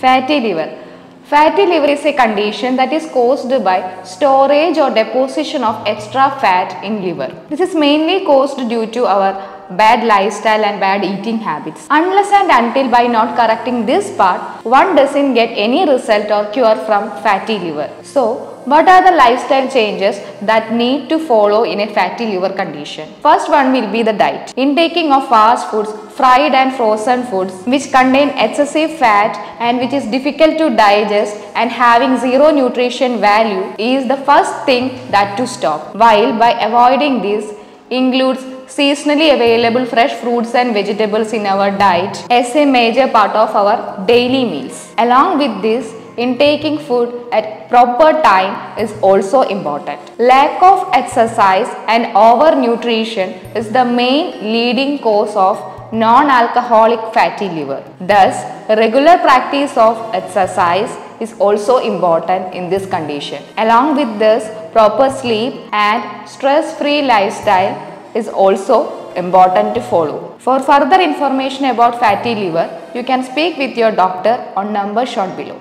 Fatty liver. Fatty liver is a condition that is caused by storage or deposition of extra fat in liver. This is mainly caused due to our bad lifestyle and bad eating habits. Unless and until by not correcting this part, one doesn't get any result or cure from fatty liver. So, what are the lifestyle changes that need to follow in a fatty liver condition? First one will be the diet. Intaking of fast foods, fried and frozen foods which contain excessive fat and which is difficult to digest and having zero nutrition value is the first thing that to stop. While by avoiding this includes seasonally available fresh fruits and vegetables in our diet as a major part of our daily meals. Along with this, intaking food at proper time is also important. Lack of exercise and overnutrition is the main leading cause of non-alcoholic fatty liver. Thus, regular practice of exercise is also important in this condition. Along with this, proper sleep and stress-free lifestyle is also important to follow. For further information about fatty liver, you can speak with your doctor on number shown below.